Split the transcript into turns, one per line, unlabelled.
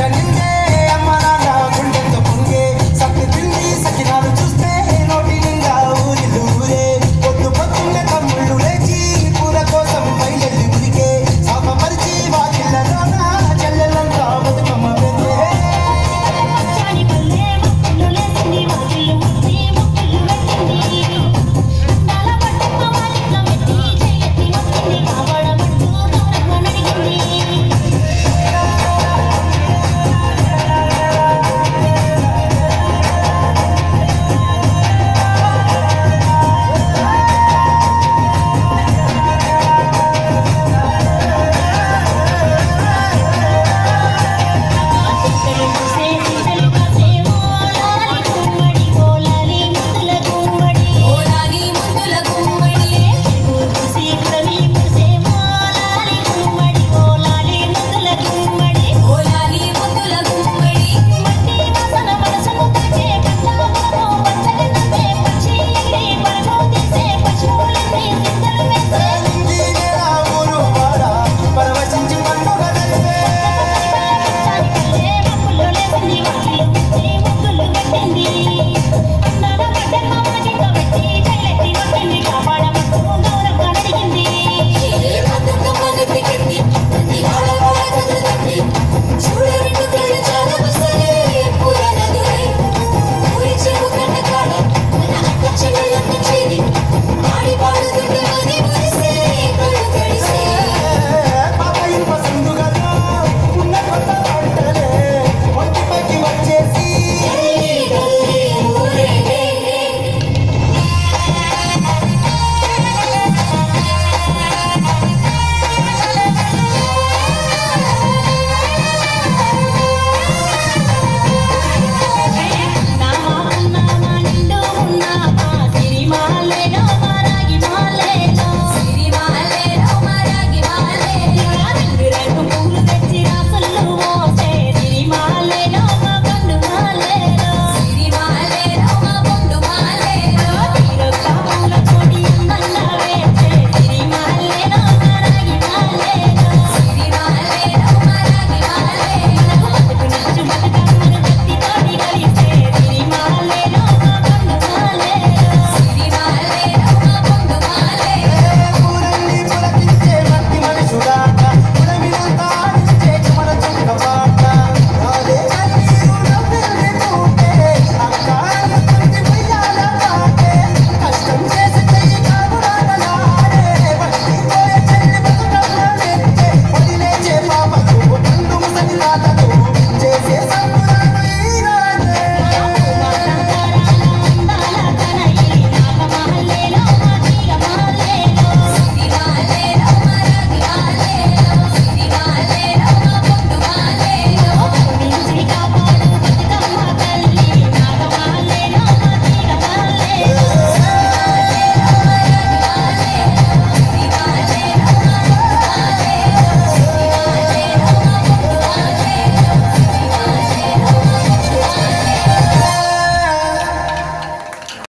and